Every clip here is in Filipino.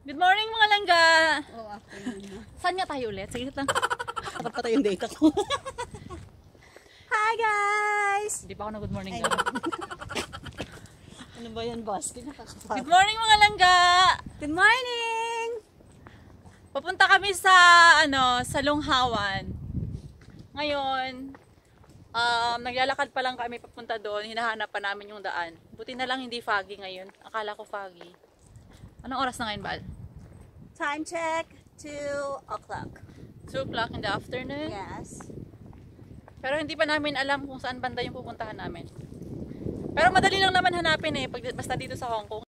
Good morning mga langga! Oo, oh, afternoon. Saan nga tayo ulit? Sige lang. Harap pa yung data ko. Hi guys! Hindi pa ako na good morning daw. ano ba yan, boss? Good morning mga langga! Good morning! Papunta kami sa ano, sa Lunghawan. Ngayon, um, naglalakad pa lang kami papunta doon. Hinahanap pa namin yung daan. Buti na lang hindi foggy ngayon. Akala ko foggy. Anong oras na ngayon, Bal? Time check, 2 o'clock. 2 o'clock in the afternoon. Yes. Pero hindi pa namin alam kung saan banda yung pupuntahan namin. Pero madali lang naman hanapin eh, pag, basta dito sa Hong Kong.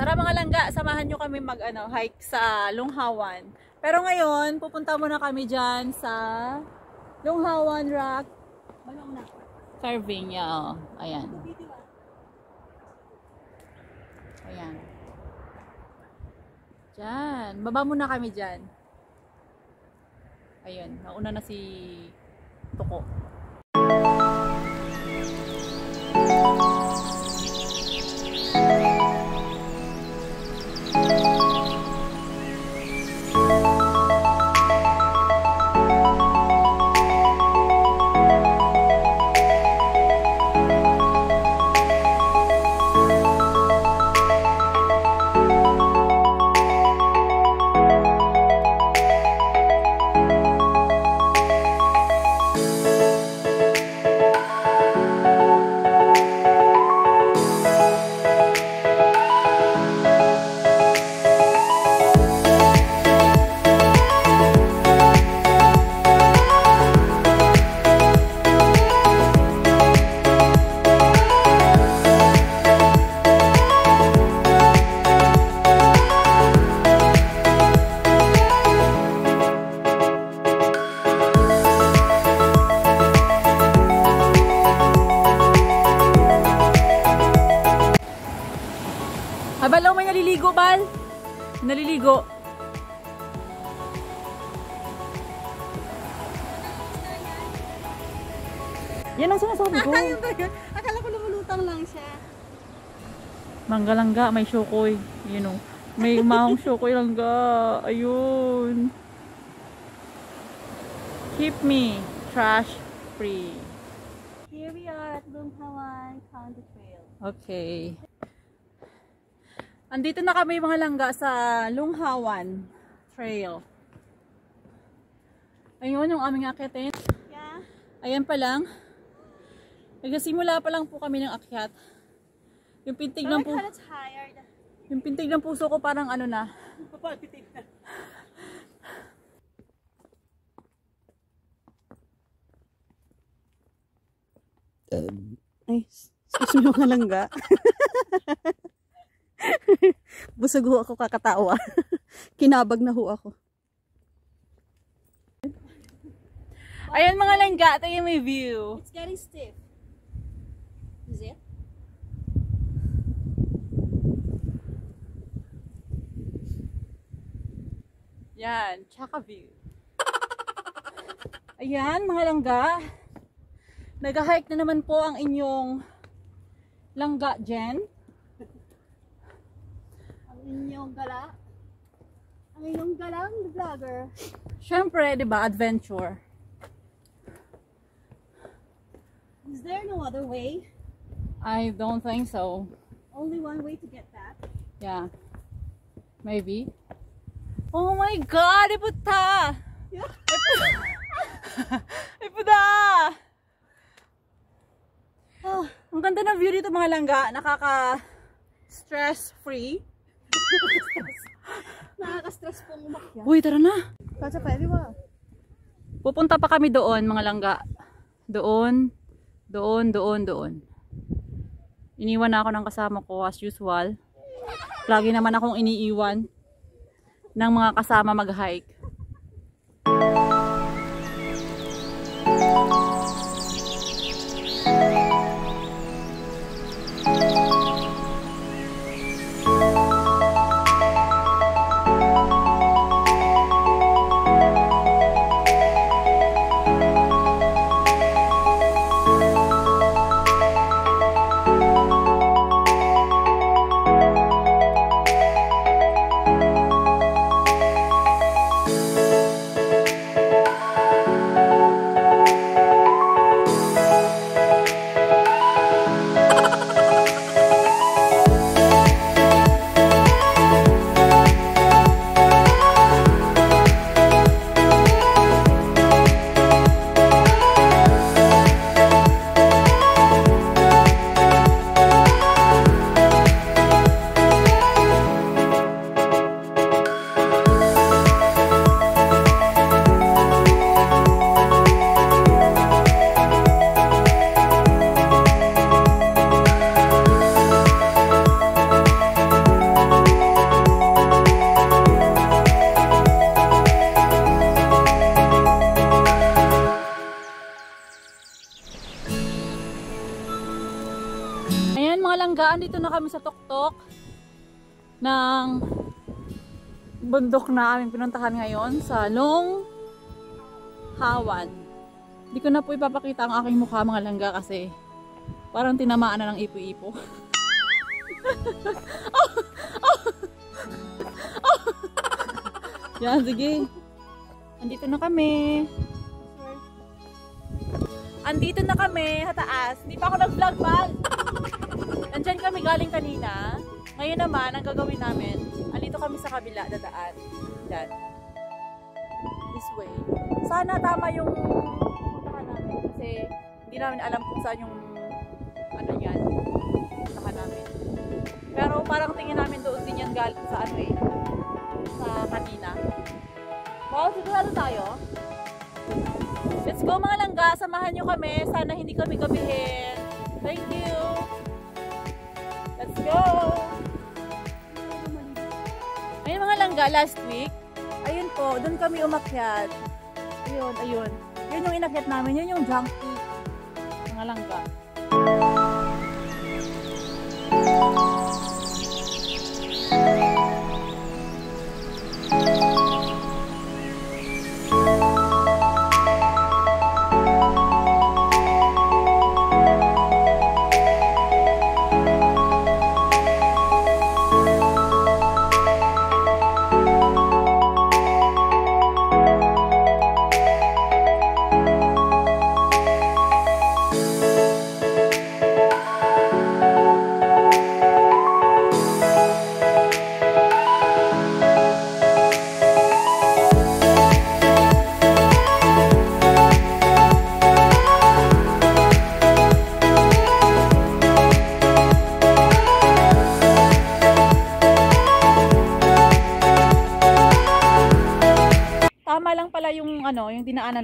Tara mga langga, samahan nyo kami mag ano, hike sa Lunghawan. Pero ngayon, pupunta muna kami dyan sa Lunghawan Rock. Carving. Yeah, oh. Ayan. Ayan. Diyan. Baba muna kami dyan. Ayun. Nauna na si Tuko. Oh, may naliligo, Bal. Naliligo. Yan ang sinasabi ko. Ayun ba yun? Akala ko lumulutang lang siya. Manggalangga, may syokoy. You know. May mahong syokoy langga. Ayun. Keep me trash free. Here we are at Lunghawan County Trail. Okay. Andito na kami mga langga sa Lunghawan Trail. Ayun yung aming akitin. Yeah? Ayan pa lang. Nagsimula pa lang po kami ng akyat. Yung pintig ng puso, yung pintig ng puso ko parang ano na. Papalpitin na. Ay, excuse me mga langga. Busog ho ako kakatawa. Kinabag na ho ako. Ayan mga langga, ito yung may view. It's getting stiff. Is it? Yan, tsaka view. Ayan mga langga. Nag-hike na naman po ang inyong langga Jen. Inyong gala. Ang inyong galang vlogger. Siyempre, di ba, adventure. Is there no other way? I don't think so. Only one way to get that? Yeah. Maybe. Oh my god, iputa! Yeah. Iputa! Oh, Ang ganda ng view dito mga langga. Nakaka stress free. Nakaka-stress pong umakyat. Uy, tara na. Kasi pwede ba? Pupunta pa kami doon, mga langga. Doon, doon, doon, doon. Iniwan na ako ng kasama ko as usual. Lagi naman akong iniiwan ng mga kasama mag-hike. Mga langgaan, dito na kami sa tuktok ng bundok na aming pinuntahan ngayon sa Long Hawan. Hindi ko na po ipapakita ang aking mukha mga langga kasi parang tinamaan na ng ipo-ipo. oh, oh, oh. Yan, sige. Andito na kami. Andito na kami sa taas. Hindi pa ako nag-vlog, Val. Nandyan kami galing kanina. Ngayon naman, ang gagawin namin, andito kami sa kabila, dadaan. Yan. This way. Sana tama yung puntahan namin kasi hindi namin alam kung saan yung ano yan, puntahan namin. Pero parang tingin namin doon din yan galing sa ano eh, sa kanina. Wow, sigurado tayo. Let's go mga langga, samahan nyo kami. Sana hindi kami gabihin. Thank you. Let's go. Ayun mga langga, last week, ayun po, doon kami umakyat. Ayun, ayun. Yun yung inakyat namin, yun yung junk peak. Mga langga.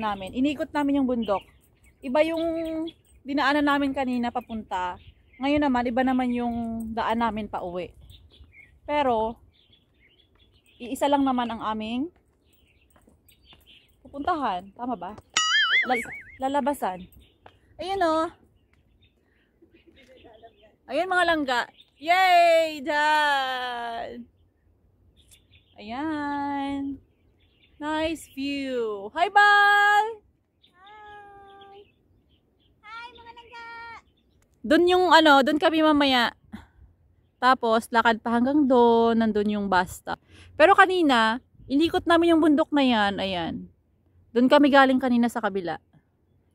Namin. Inikot namin yung bundok. Iba yung dinaanan namin kanina papunta. Ngayon naman, iba naman yung daan namin pa uwi. Pero, iisa lang naman ang aming pupuntahan. Tama ba? Lal- lalabasan. Ayun o. Ayun mga langga. Yay! Dad! Ayan. Nice view. Hi, Bal! Hi! Hi, mga langga! Doon yung ano, doon kami mamaya. Tapos, lakad pa hanggang doon. Nandun yung bus stop. Pero kanina, inikot namin yung bundok na yan. Ayan. Doon kami galing kanina sa kabila.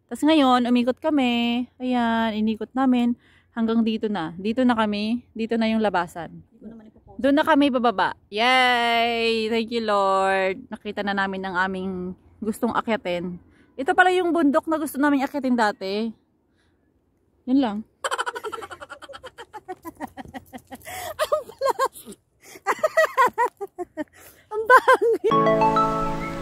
Tapos ngayon, umikot kami. Ayan, inikot namin. Hanggang dito na. Dito na kami. Dito na yung labasan. Doon na kami bababa. Yay! Thank you, Lord. Nakita na namin ang aming gustong akyatin. Ito pala yung bundok na gusto namin akyatin dati. Yun lang. ang pangit. Bal,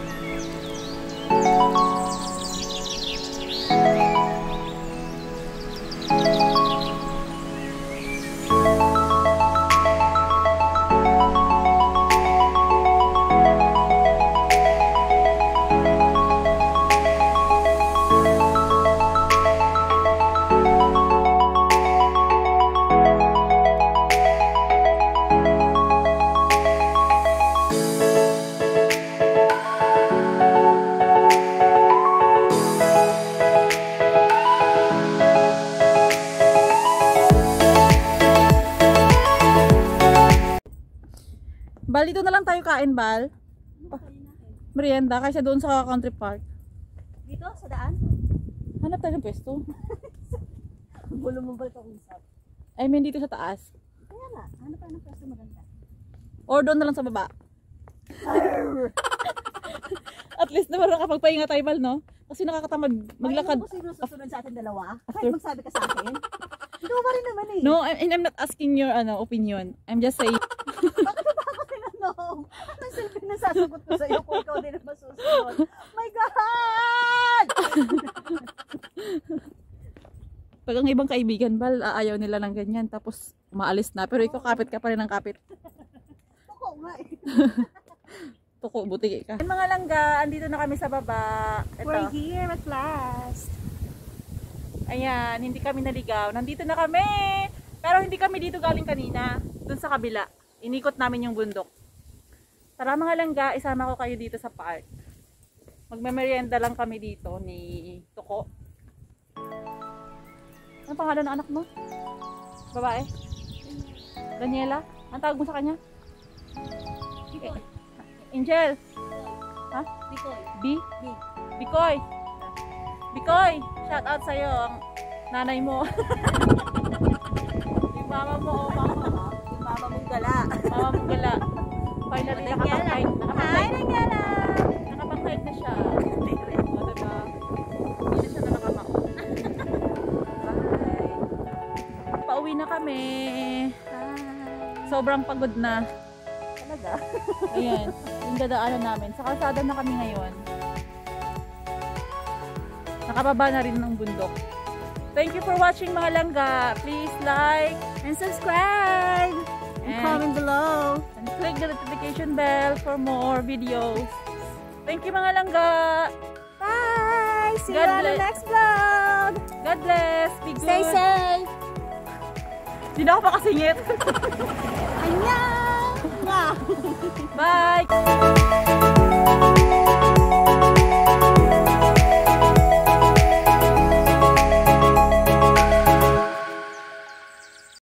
dito na lang tayo kain, Bal. Ba? Merienda, kaysa doon sa country park. Dito, sa daan? Hanap tayo ng pwesto. Gulo mo ba ito usap? I mean, dito sa taas. Kaya nga, ano pa ng pwesto maganda? Or doon na lang sa baba. At least naman nakapagpahinga tayo, Bal, no? Kasi nakakatamad maglakad. Ay, sino susunod sa atin dalawa? Kahit magsabi ka sa akin. Hindi mo pa rin naman eh. No, I- and I'm not asking your ano opinion. I'm just saying. Anong silbi na sasagot ko sa'yo kung ikaw din ang masusunod? My God! Pag ang ibang kaibigan, Bal, aayaw nila ng ganyan. Tapos, umaalis na. Pero ikaw, kapit ka pa rin ng kapit. Ako nga eh. Tuko, buti ka. Mga langga, andito na kami sa baba. Ito. here at last. Ayan, hindi kami naligaw. Nandito na kami Pero hindi kami dito galing kanina. Dun sa kabila. Inikot namin yung bundok. Tara mga langga, isama ko kayo dito sa park. Magmemeryenda lang kami dito ni Tuko. Ano pangalan ng anak mo? Babae? Daniela? Ang tawag mo sa kanya? Bikoy. Angel? Ha? Bikoy. B? B. Bikoy! Bikoy! Shout out sa'yo, ang nanay mo. yung mama mo, oh, mama mo. Yung mama mong gala. Mama mo gala. Finally, nakapang-hide. Hi, Daniela! nakapang-hide na siya. O, diba? Hindi siya na nakapang. Bye! Pauwi na kami. Hi. Sobrang pagod na. Talaga? Ayan, yung dadaanan namin. Sa kalsada na kami ngayon. Nakababa na rin ng bundok. Thank you for watching mga langga. Please like And subscribe! Comment below. and click the notification bell for more videos. Thank you mga langga. Bye! See God you on the next vlog! God bless. Be good. Stay safe! Hindi na ako makasingit. Annyeong! Bye!